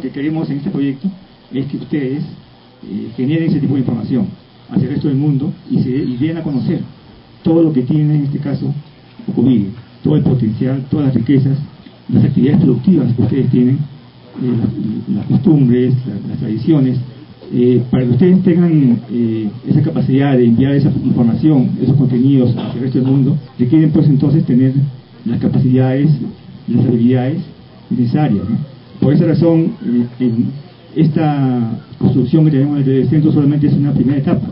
queremos en este proyecto es que ustedes eh, generen ese tipo de información hacia el resto del mundo y, se, y den a conocer todo lo que tiene en este caso Ocoville, todo el potencial, todas las riquezas, las actividades productivas que ustedes tienen, eh, las, costumbres, las, tradiciones, eh, para que ustedes tengan esa capacidad de enviar esa información, esos contenidos hacia el resto del mundo, requieren pues entonces tener las capacidades, las habilidades necesarias. Por esa razón, eh, en esta construcción que tenemos del centro solamente es una primera etapa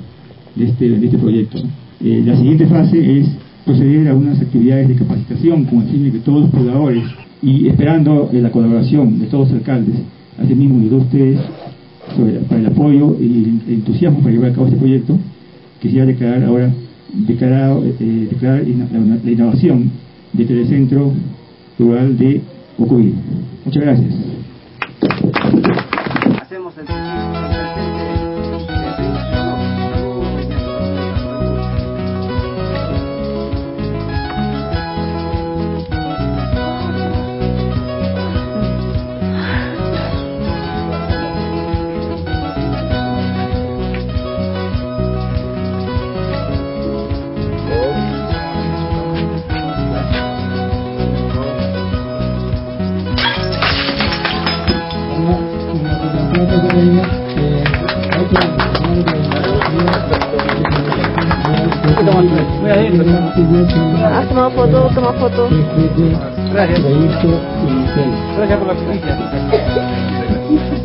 de este, de este proyecto. Eh, la siguiente fase es proceder a unas actividades de capacitación con el fin de que todos los pobladores y esperando eh, la colaboración de todos los alcaldes, asimismo de ustedes, sobre, para el apoyo y el entusiasmo para llevar a cabo este proyecto, quisiera declarar ahora declarado, eh, declarar la, innovación de Telecentro Rural de Ocoví. Muchas gracias. ¿Has tomado foto? Toma foto. Gracias. Gracias por la primicia.